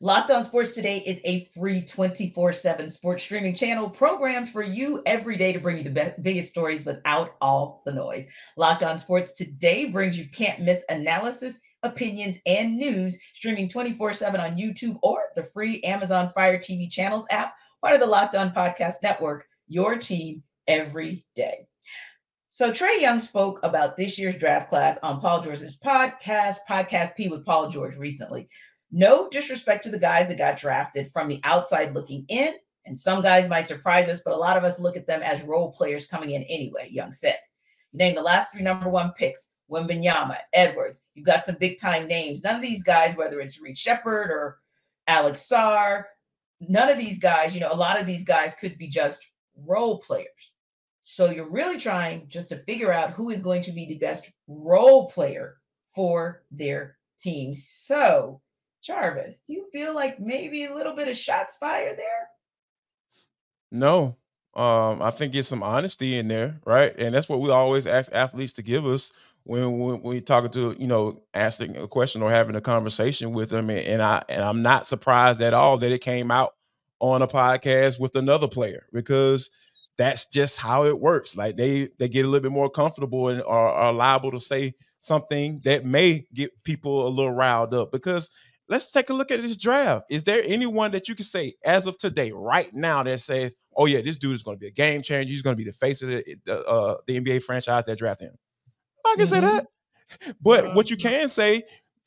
Locked On Sports Today is a free 24 7 sports streaming channel programmed for you every day to bring you the be- biggest stories without all the noise. Locked On Sports Today brings you can't miss analysis, opinions, and news streaming 24 7 on YouTube or the free Amazon Fire TV channels app, part of the Locked On Podcast Network, your team every day. So Trae Young spoke about this year's draft class on Paul George's podcast, Podcast P with Paul George recently. No disrespect to the guys that got drafted from the outside looking in. And some guys might surprise us, but a lot of us look at them as role players coming in anyway, Young said. You name the last three number one picks, Wembanyama, Edwards. You've got some big time names. None of these guys, whether it's Reed Sheppard or Alex Sarr, none of these guys, you know, a lot of these guys could be just role players. So you're really trying just to figure out who is going to be the best role player for their team. So Jarvis, do you feel like maybe a little bit of shots fired there? No. Um, I think there's some honesty in there, right? And that's what we always ask athletes to give us when when, when we talking to, you know, asking a question or having a conversation with them. And, and I and I'm not surprised at all that it came out on a podcast with another player because that's just how it works. Like they they get a little bit more comfortable and are, are liable to say something that may get people a little riled up because let's take a look at this draft. Is there anyone that you can say as of today, right now, that says, "Oh yeah, this dude is going to be a game changer. He's going to be the face of the the, uh, the NBA franchise that drafted him." I can mm-hmm. say that, but what you can say,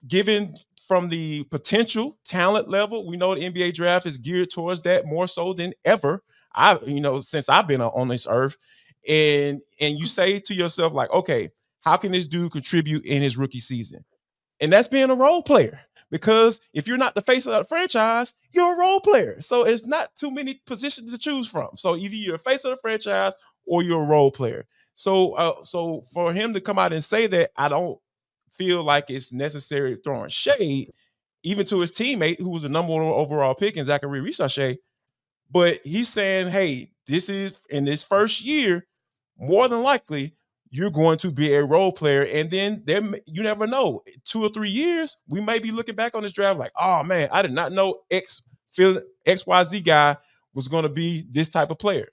given from the potential talent level, we know the NBA draft is geared towards that more so than ever. I, you know, since I've been on this earth, and and you say to yourself like, okay, how can this dude contribute in his rookie season? And that's being a role player because if you're not the face of the franchise, you're a role player. So it's not too many positions to choose from. So either you're a face of the franchise or you're a role player. So uh, so for him to come out and say that, I don't feel like it's necessary throwing shade, even to his teammate who was the number one overall pick in Zaccharie Risacher. But he's saying, hey, this is in this first year, more than likely, you're going to be a role player. And then there, you never know. Two or three years, we may be looking back on this draft like, oh man, I did not know X XYZ guy was going to be this type of player.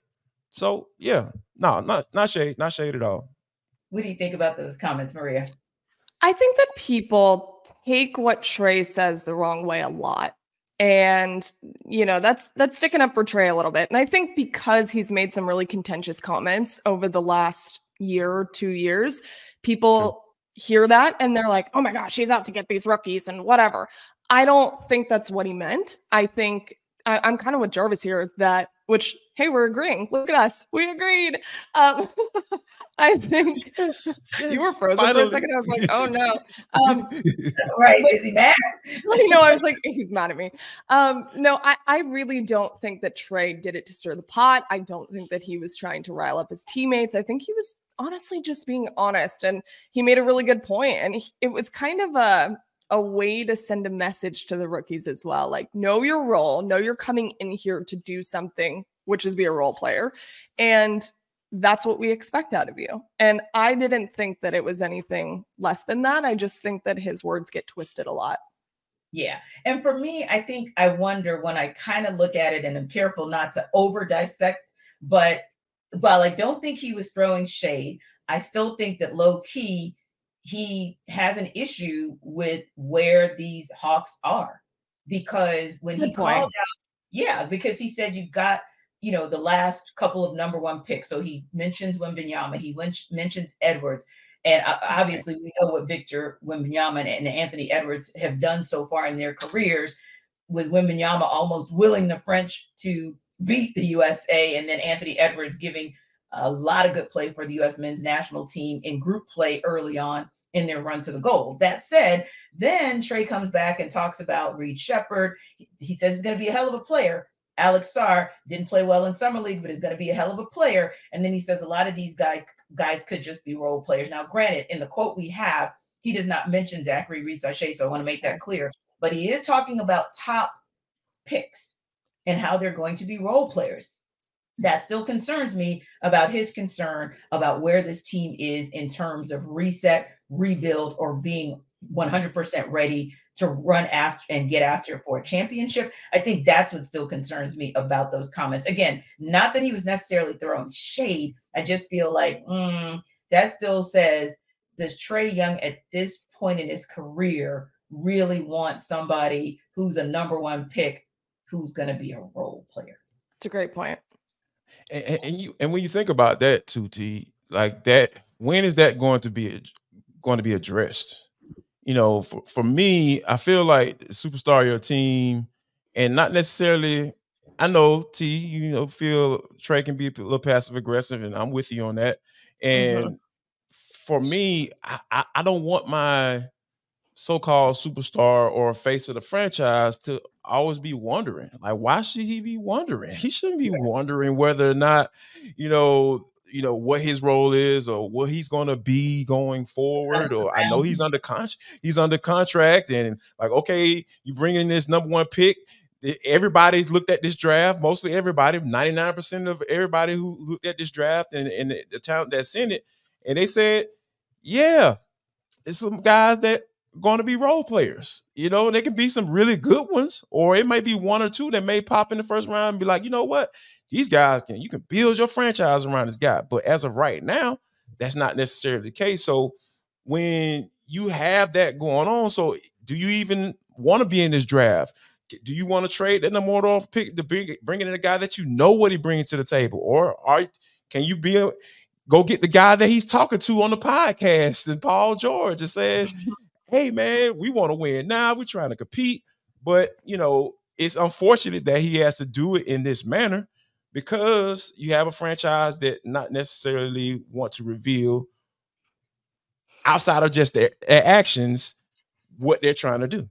So yeah, no, not not shade, not shade at all. What do you think about those comments, Maria? I think that people take what Trae says the wrong way a lot. And you know, that's that's sticking up for Trae a little bit. And I think because he's made some really contentious comments over the last year, or two years, people hear that and they're like, oh my gosh, he's out to get these rookies and whatever. I don't think that's what he meant. I think I, am kind of with Jarvis here that, which, hey, we're agreeing. Look at us. We agreed. Um, I think yes, yes, you were frozen finally. for a second. I was like, oh no. Um, right. Is he mad? no, I was like, he's mad at me. Um, no, I, I really don't think that Trae did it to stir the pot. I don't think that he was trying to rile up his teammates. I think he was honestly just being honest. And he made a really good point. And he, it was kind of a, a way to send a message to the rookies as well. Like, know your role, know you're coming in here to do something, which is be a role player. And that's what we expect out of you. And I didn't think that it was anything less than that. I just think that his words get twisted a lot. Yeah. And for me, I think I wonder when I kind of look at it and I'm careful not to over dissect, but while I don't think he was throwing shade, I still think that low key he has an issue with where these Hawks are because when Good he point. called out, yeah, because he said you've got you know the last couple of number one picks. So he mentions Wembanyama, he mentions Edwards, and obviously we know what Victor Wembanyama and Anthony Edwards have done so far in their careers, with Wembanyama almost willing the French to beat the USA, and then Anthony Edwards giving a lot of good play for the U.S. men's national team in group play early on in their run to the goal. That said, then Trae comes back and talks about Reed Sheppard. He says he's going to be a hell of a player. Alex Sarr didn't play well in summer league, but is going to be a hell of a player. And then he says a lot of these guys guys could just be role players. Now, granted, in the quote we have, he does not mention Zaccharie Risacher, so I want to make that clear. But he is talking about top picks and how they're going to be role players. That still concerns me about his concern about where this team is in terms of reset, rebuild, or being 100% ready to run after and get after for a championship. I think that's what still concerns me about those comments. Again, not that he was necessarily throwing shade. I just feel like mm, that still says, does Trae Young at this point in his career really want somebody who's a number one pick who's going to be a role player? It's a great point. And, and, you and when you think about that, Tuti, like that, when is that going to be going to be addressed? You know, for, for me, I feel like superstar your team, and not necessarily. I know T, you know, feel Trae can be a little passive aggressive, and I'm with you on that. And mm-hmm. for me, I, I, I don't want my so-called superstar or face of the franchise to always be wondering like why should he be wondering? He shouldn't be wondering whether or not you know you know what his role is or what he's going to be going forward or i know he's under con- he's under contract and like okay you bring in this number one pick everybody's looked at this draft mostly everybody 99% of everybody who looked at this draft and, and the, the talent that's in it and they said yeah it's some guys that going to be role players. You know, they can be some really good ones, or it may be one or two that may pop in the first round and be like, you know what, these guys can you can build your franchise around this guy. But as of right now, that's not necessarily the case. So when you have that going on, so do you even want to be in this draft? Do you want to trade that number off pick to bring bring in a guy that you know what he brings to the table, or are can you be a go get the guy that he's talking to on the podcast and Paul George and says, hey man, we want to win now. We're trying to compete, but you know, it's unfortunate that he has to do it in this manner because you have a franchise that not necessarily want to reveal outside of just their, their actions what they're trying to do.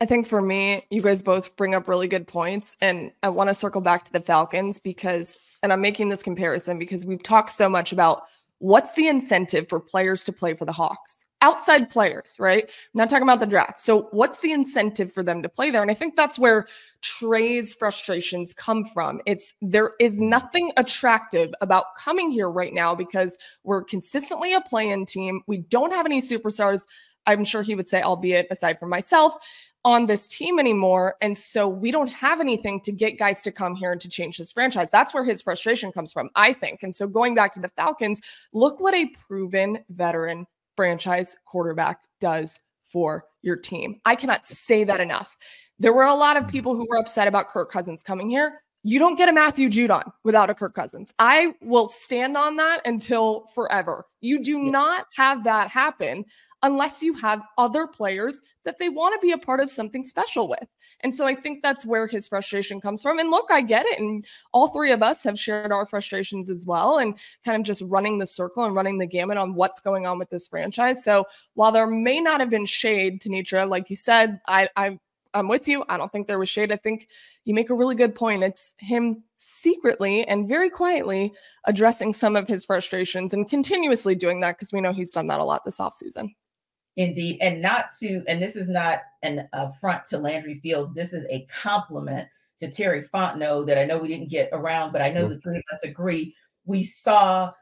I think for me, you guys both bring up really good points. And I want to circle back to the Falcons because, and I'm making this comparison because we've talked so much about what's the incentive for players to play for the Hawks outside players, right? I'm not talking about the draft. So, what's the incentive for them to play there? And I think that's where Trae's frustrations come from. It's there is nothing attractive about coming here right now because we're consistently a play-in team. We don't have any superstars. I'm sure he would say, albeit aside from myself, on this team anymore. And so we don't have anything to get guys to come here and to change this franchise. That's where his frustration comes from, I think. And so going back to the Falcons, look what a proven veteran franchise quarterback does for your team. I cannot say that enough. There were a lot of mm. people who were upset about Kirk Cousins coming here. You don't get a Matthew Judon without a Kirk Cousins. I will stand on that until forever. You do yeah. not have that happen unless you have other players that they want to be a part of something special with. And so I think that's where his frustration comes from. And look, I get it. And all three of us have shared our frustrations as well and kind of just running the circle and running the gamut on what's going on with this franchise. So while there may not have been shade Tenitra, like you said, I, I I'm with you. I don't think there was shade. I think you make a really good point. It's him secretly and very quietly addressing some of his frustrations and continuously doing that because we know he's done that a lot this offseason. Indeed. And not to, and this is not an affront to Landry Fields. This is a compliment to Terry Fontenot that I know we didn't get around, but I know the three of us agree. We saw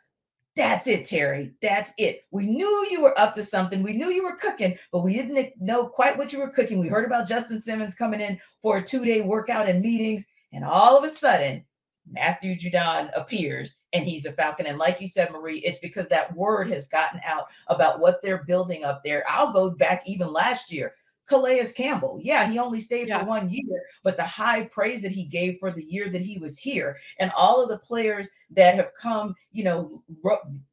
that's it, Terry. That's it. We knew you were up to something. We knew you were cooking, but we didn't know quite what you were cooking. We heard about Justin Simmons coming in for a two day workout and meetings, and all of a sudden, Matthew Judon appears and he's a Falcon. And like you said, Marie, it's because that word has gotten out about what they're building up there. I'll go back even last year. Calais Campbell. Yeah, he only stayed yeah. for one year, but the high praise that he gave for the year that he was here, and all of the players that have come, you know,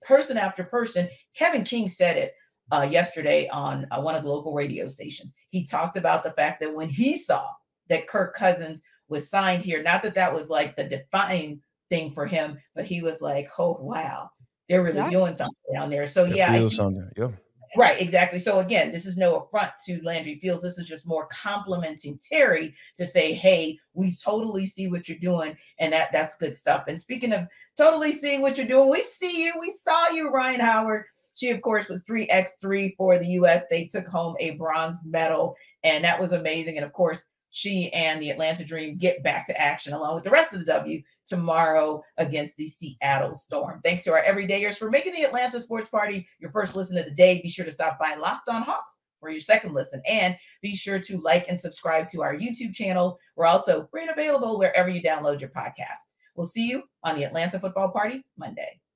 person after person. Kevin King said it uh, yesterday on uh, one of the local radio stations. He talked about the fact that when he saw that Kirk Cousins was signed here. Not that that was like the defining thing for him, but he was like, oh wow, they're really yeah. doing something down there. So yeah, yeah. Yeah. Right, exactly. So again, this is no affront to Landry Fields. This is just more complimenting Terry to say, "Hey, we totally see what you're doing, and that that's good stuff." And speaking of totally seeing what you're doing, we see you. We saw you, Rhyne Howard. She, of course, was three x three for the U.S. They took home a bronze medal, and that was amazing. And of course, she and the Atlanta Dream get back to action along with the rest of the W tomorrow against the Seattle Storm. Thanks to our everydayers for making the Atlanta Sports Party your first listen of the day. Be sure to stop by Locked On Hawks for your second listen. And be sure to like and subscribe to our YouTube channel. We're also free and available wherever you download your podcasts. We'll see you on the Atlanta Football Party Monday.